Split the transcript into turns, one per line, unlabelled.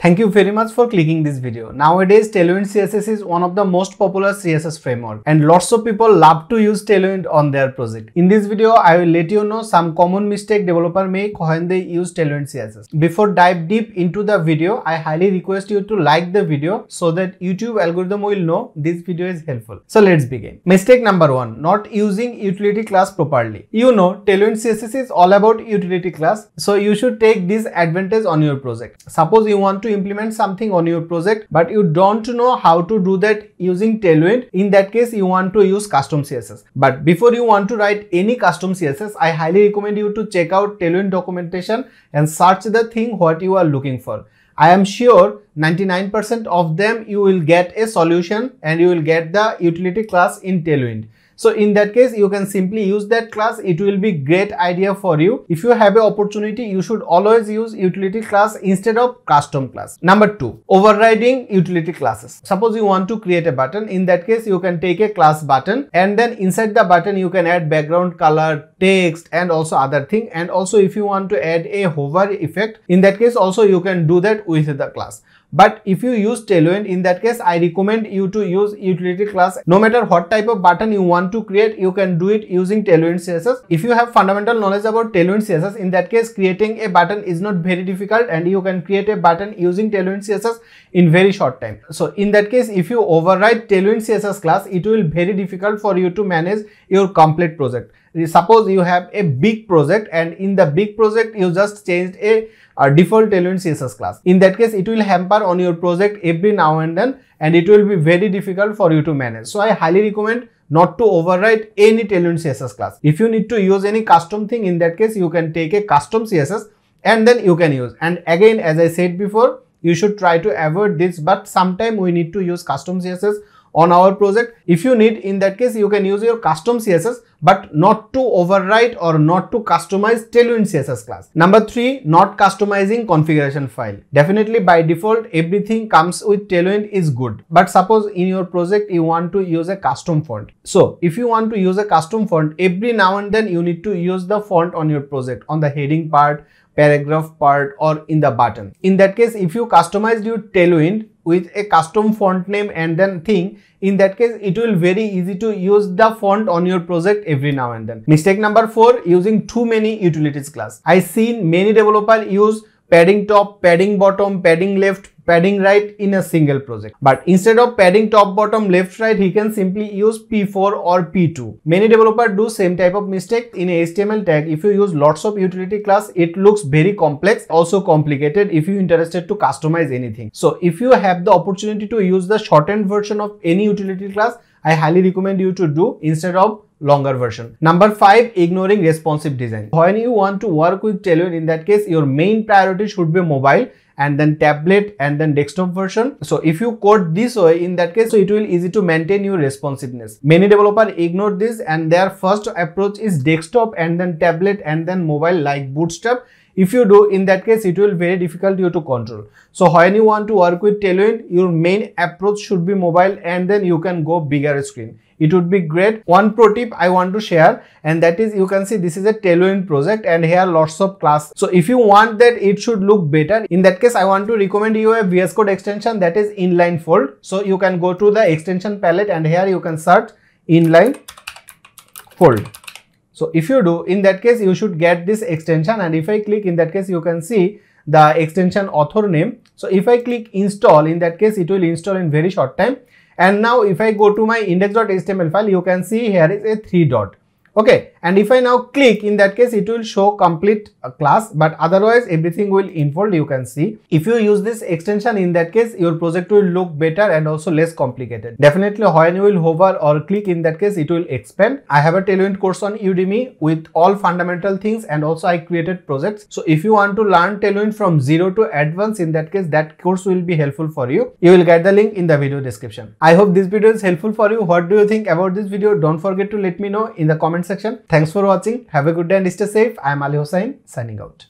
Thank you very much for clicking this video. Nowadays, Tailwind CSS is one of the most popular CSS framework and lots of people love to use Tailwind on their project. In this video, I will let you know some common mistake developer make when they use Tailwind CSS. Before dive deep into the video, I highly request you to like the video so that YouTube algorithm will know this video is helpful. So let's begin. Mistake number one, not using utility class properly. You know, Tailwind CSS is all about utility class. So you should take this advantage on your project. Suppose you want to to implement something on your project but you don't know how to do that using Tailwind. In that case, you want to use custom CSS. But before you want to write any custom CSS, I highly recommend you to check out Tailwind documentation and search the thing what you are looking for. I am sure 99% of them you will get a solution and you will get the utility class in Tailwind. So in that case, you can simply use that class. It will be great idea for you. If you have an opportunity, you should always use utility class instead of custom class. Number two, overriding utility classes. Suppose you want to create a button. In that case, you can take a class button and then inside the button, you can add background color, text and also other thing. And also if you want to add a hover effect, in that case also you can do that with the class. But if you use Tailwind, in that case, I recommend you to use utility class. No matter what type of button you want to create, you can do it using Tailwind CSS. If you have fundamental knowledge about Tailwind CSS, in that case, creating a button is not very difficult and you can create a button using Tailwind CSS in very short time. So in that case, if you override Tailwind CSS class, it will very difficult for you to manage your complete project. Suppose you have a big project and in the big project, you just changed a a default Tailwind CSS class. In that case, it will hamper on your project every now and then and it will be very difficult for you to manage. So I highly recommend not to overwrite any Tailwind CSS class. If you need to use any custom thing, in that case, you can take a custom CSS and then you can use. And again, as I said before, you should try to avoid this, but sometime we need to use custom CSS on our project. If you need, in that case, you can use your custom CSS, but not to overwrite or not to customize Tailwind CSS class. Number three, not customizing configuration file. Definitely by default, everything comes with Tailwind is good. But suppose in your project, you want to use a custom font. So if you want to use a custom font, every now and then you need to use the font on your project on the heading part, paragraph part or in the button. In that case, if you customized your Tailwind with a custom font name and then thing, in that case, it will very easy to use the font on your project every now and then. Mistake number four, using too many utilities class. I seen many developer use padding top, padding bottom, padding left, padding right in a single project. But instead of padding top, bottom, left, right, he can simply use P4 or P2. Many developers do same type of mistake in HTML tag. If you use lots of utility class, it looks very complex, also complicated if you interested to customize anything. So if you have the opportunity to use the shortened version of any utility class, I highly recommend you to do instead of longer version. Number five, ignoring responsive design. When you want to work with Tailwind, in that case, your main priority should be mobile and then tablet and then desktop version. So if you code this way, in that case, so it will easy to maintain your responsiveness. Many developer ignore this and their first approach is desktop and then tablet and then mobile like Bootstrap if you do, in that case, it will be very difficult you to control. So when you want to work with Tailwind, your main approach should be mobile and then you can go bigger screen. It would be great. One pro tip I want to share and that is you can see this is a Tailwind project and here lots of class. So if you want that it should look better, in that case I want to recommend you a VS Code extension that is inline fold. So you can go to the extension palette and here you can search inline fold. So if you do, in that case, you should get this extension and if I click in that case, you can see the extension author name. So if I click install, in that case, it will install in very short time. And now if I go to my index.html file, you can see here is a three dot okay and if i now click in that case it will show complete uh, class but otherwise everything will unfold you can see. If you use this extension in that case your project will look better and also less complicated. Definitely when you will hover or click in that case it will expand. I have a tailwind course on udemy with all fundamental things and also i created projects. So if you want to learn tailwind from zero to advanced in that case that course will be helpful for you. You will get the link in the video description. I hope this video is helpful for you. What do you think about this video? Don't forget to let me know in the comments section. Thanks for watching. Have a good day and stay safe. I am Ali Hossain signing out.